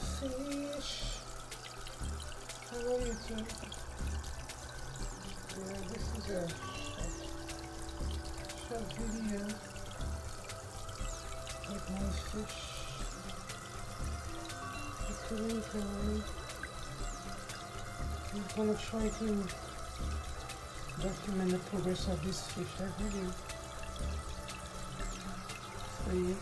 fish. Hello YouTube. Yeah, this is a short, short video with my fish. Currently, I'm gonna try to document the progress of this fish every day for you.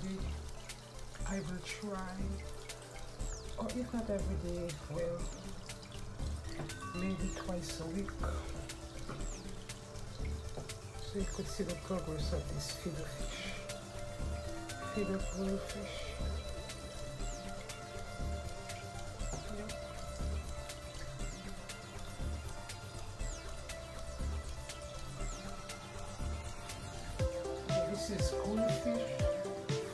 Every day. I will try. Or if not every day, well, maybe twice a week. So you could see the progress of this feeder fish. Feeder blue fish. This is goldfish,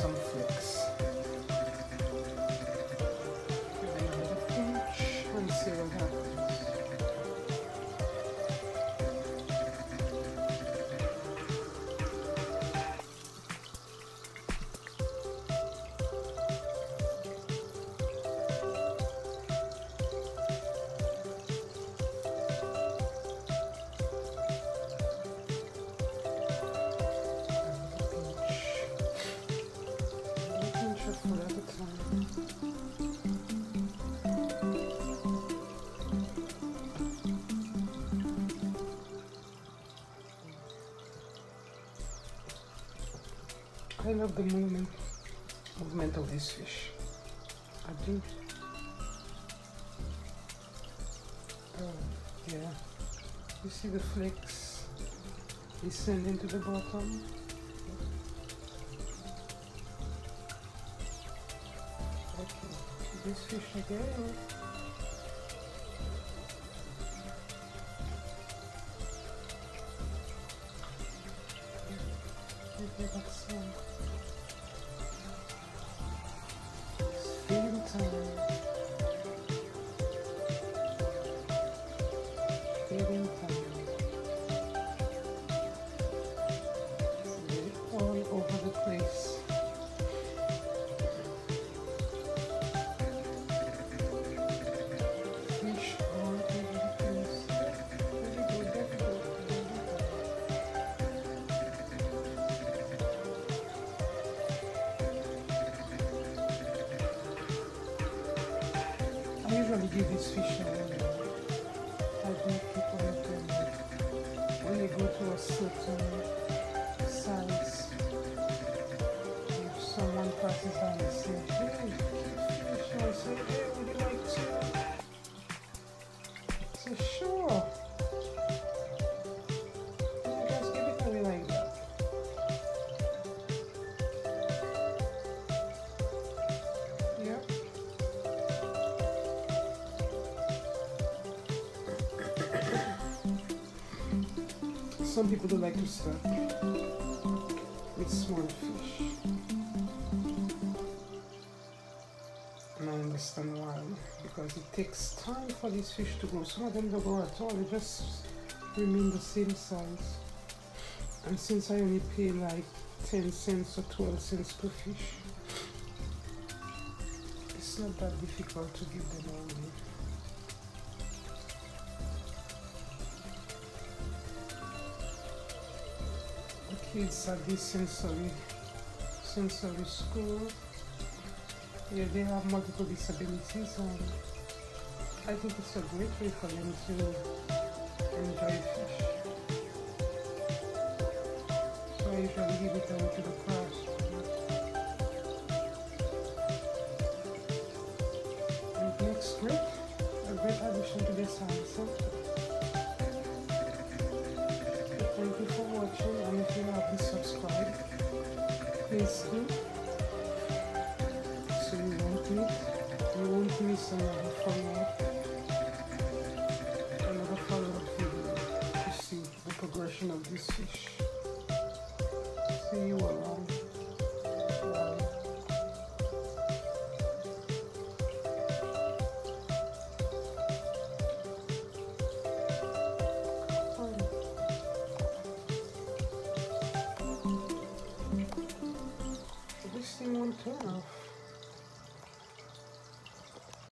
some flicks. I love the movement movement of this fish. I do. Oh, yeah. You see the flakes descending to the bottom? Okay, this fish again. Okay, that's usually give this fish away. I think people have to when they go to a certain size, if someone passes by and say, hey, fish, I say, hey, would you like Some people don't like to start with small fish. And I understand why. Because it takes time for these fish to grow. Some of them don't grow at all, they just remain the same size. And since I only pay like 10 cents or 12 cents per fish, it's not that difficult to give them away. Kids at this sensory sensory school yeah, they have multiple disabilities and I think it's a great way for them to enjoy fish. So I usually give it to the class. It looks great, a great addition to the science miss another follow-up another follow-up to see the progression of this fish.